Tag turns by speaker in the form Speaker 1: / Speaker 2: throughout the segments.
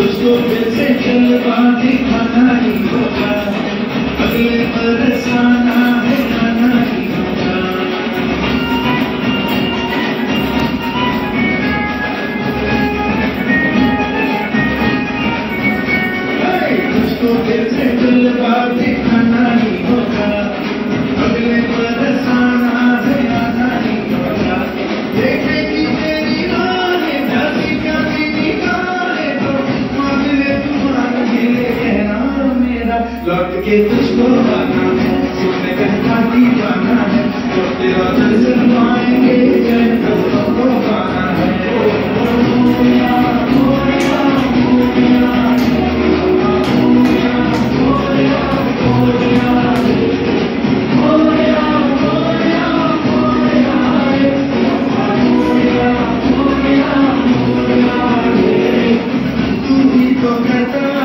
Speaker 1: उसको दिल से जलवा दिखाना ही होगा अगले बरसाना है। लौट के तुझको पाना है तूने कहना दीवाना है तो तेरा दिल जलवाएँगे चैन को पाना है तो कहता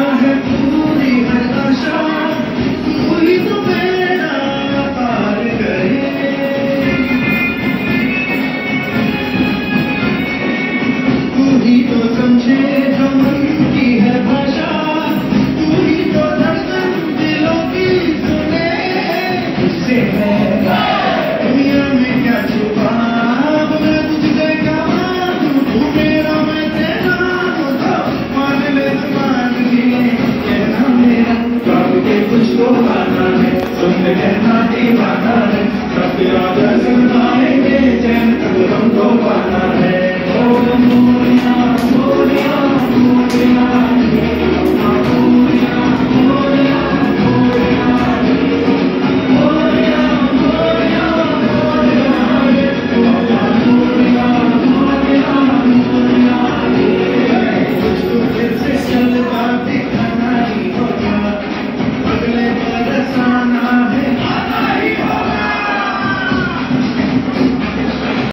Speaker 1: Thank you.